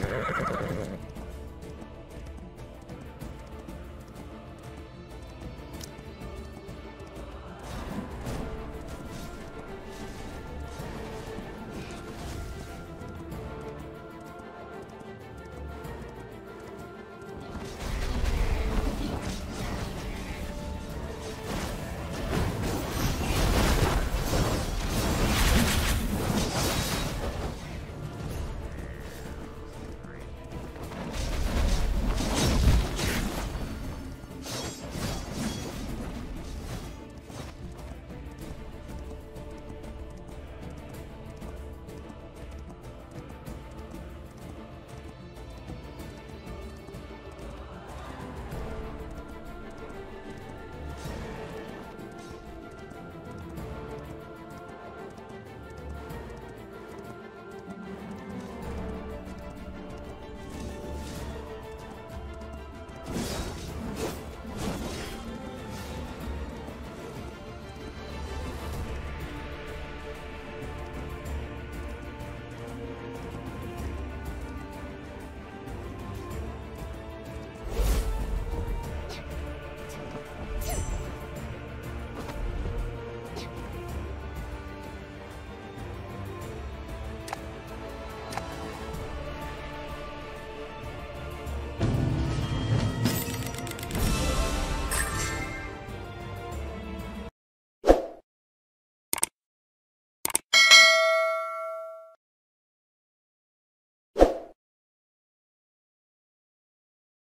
Yeah.